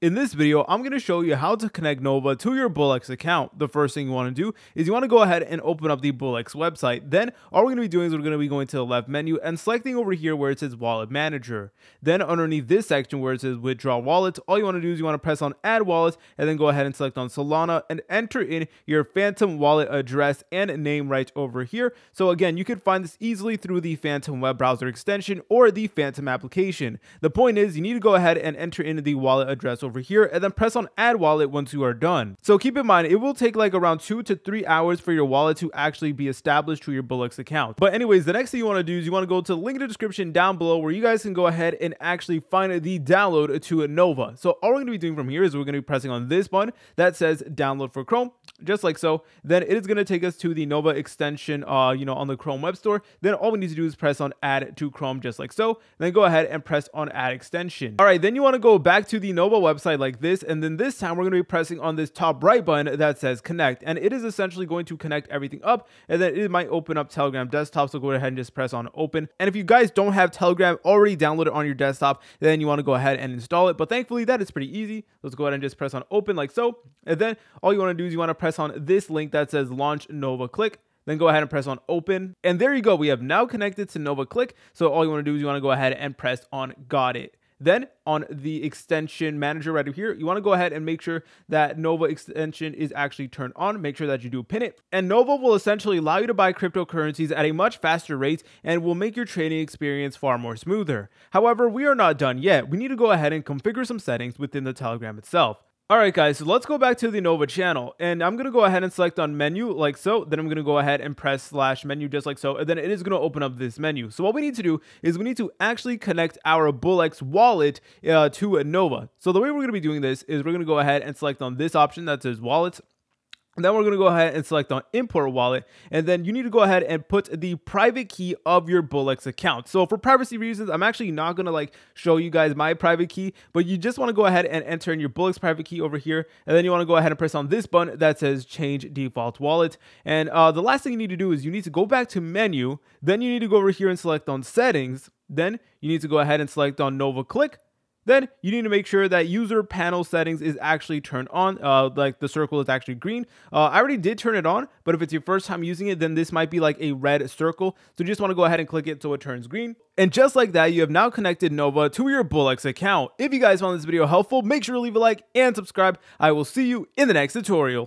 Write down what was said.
In this video, I'm going to show you how to connect Nova to your Bullx account. The first thing you want to do is you want to go ahead and open up the Bullx website. Then all we're going to be doing is we're going to be going to the left menu and selecting over here where it says Wallet Manager. Then underneath this section where it says Withdraw Wallets, all you want to do is you want to press on Add Wallet and then go ahead and select on Solana and enter in your Phantom wallet address and name right over here. So again, you can find this easily through the Phantom web browser extension or the Phantom application. The point is you need to go ahead and enter in the wallet address over here and then press on add wallet once you are done. So keep in mind, it will take like around two to three hours for your wallet to actually be established to your Bullx account. But anyways, the next thing you want to do is you want to go to the link in the description down below where you guys can go ahead and actually find the download to Nova. So all we're going to be doing from here is we're going to be pressing on this button that says download for Chrome just like so. Then it is going to take us to the Nova extension, uh, you know, on the Chrome Web Store. Then all we need to do is press on add to Chrome just like so. Then go ahead and press on add extension. All right, then you want to go back to the Nova website like this. And then this time we're going to be pressing on this top right button that says connect. And it is essentially going to connect everything up. And then it might open up Telegram desktop. So go ahead and just press on open. And if you guys don't have Telegram already downloaded on your desktop, then you want to go ahead and install it. But thankfully that is pretty easy. Let's go ahead and just press on open like so. And then all you want to do is you want to press on this link that says launch Nova Click. Then go ahead and press on open. And there you go. We have now connected to Nova Click. So all you want to do is you want to go ahead and press on got it. Then on the extension manager right here, you want to go ahead and make sure that Nova extension is actually turned on. Make sure that you do pin it. And Nova will essentially allow you to buy cryptocurrencies at a much faster rate and will make your trading experience far more smoother. However, we are not done yet. We need to go ahead and configure some settings within the Telegram itself. Alright guys, so let's go back to the Nova channel and I'm going to go ahead and select on menu like so, then I'm going to go ahead and press slash menu just like so, and then it is going to open up this menu. So what we need to do is we need to actually connect our Bullx wallet uh, to a Nova. So the way we're going to be doing this is we're going to go ahead and select on this option that says wallet then we're going to go ahead and select on import wallet. And then you need to go ahead and put the private key of your Bullx account. So for privacy reasons, I'm actually not going to like show you guys my private key, but you just want to go ahead and enter in your Bullx private key over here. And then you want to go ahead and press on this button that says change default wallet. And uh, the last thing you need to do is you need to go back to menu. Then you need to go over here and select on settings. Then you need to go ahead and select on Nova Click. Then you need to make sure that user panel settings is actually turned on, uh, like the circle is actually green. Uh, I already did turn it on, but if it's your first time using it, then this might be like a red circle. So you just want to go ahead and click it so it turns green. And just like that, you have now connected Nova to your Bullx account. If you guys found this video helpful, make sure to leave a like and subscribe. I will see you in the next tutorial.